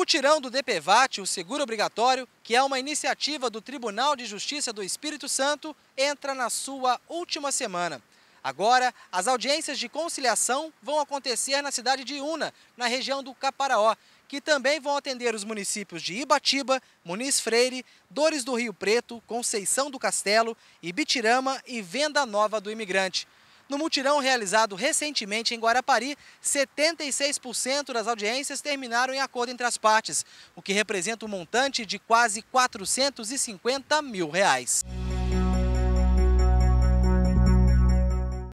mutirão do DPVAT, o seguro obrigatório, que é uma iniciativa do Tribunal de Justiça do Espírito Santo, entra na sua última semana. Agora, as audiências de conciliação vão acontecer na cidade de Una, na região do Caparaó, que também vão atender os municípios de Ibatiba, Muniz Freire, Dores do Rio Preto, Conceição do Castelo, Ibitirama e Venda Nova do Imigrante. No mutirão realizado recentemente em Guarapari, 76% das audiências terminaram em acordo entre as partes, o que representa um montante de quase 450 mil reais.